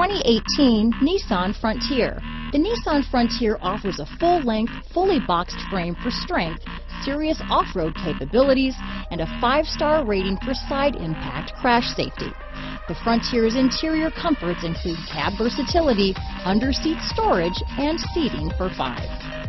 2018 Nissan Frontier. The Nissan Frontier offers a full-length, fully boxed frame for strength, serious off-road capabilities, and a five-star rating for side impact crash safety. The Frontier's interior comforts include cab versatility, under-seat storage, and seating for five.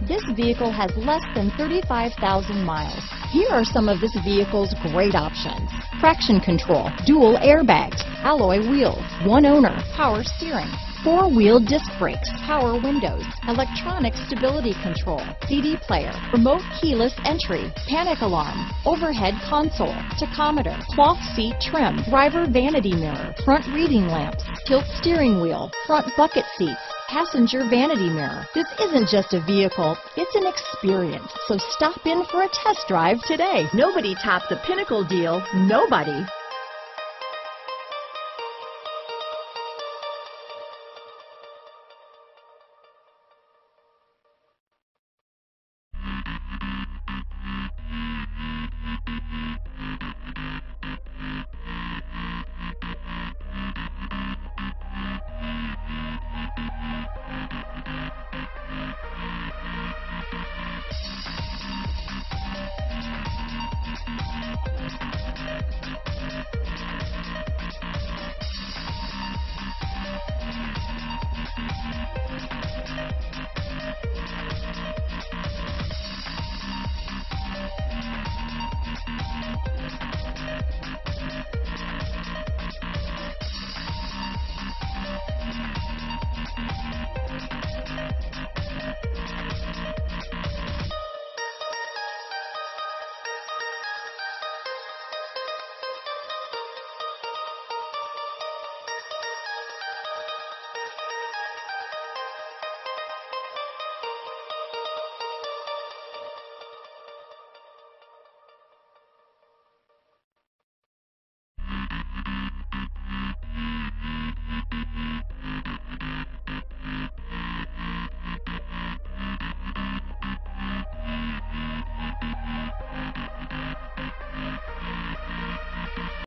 This vehicle has less than 35,000 miles. Here are some of this vehicle's great options. Traction control, dual airbags, alloy wheels, one owner, power steering, four-wheel disc brakes, power windows, electronic stability control, CD player, remote keyless entry, panic alarm, overhead console, tachometer, cloth seat trim, driver vanity mirror, front reading lamps, tilt steering wheel, front bucket seats, passenger vanity mirror. This isn't just a vehicle, it's an experience. So stop in for a test drive today. Nobody topped the Pinnacle deal. Nobody.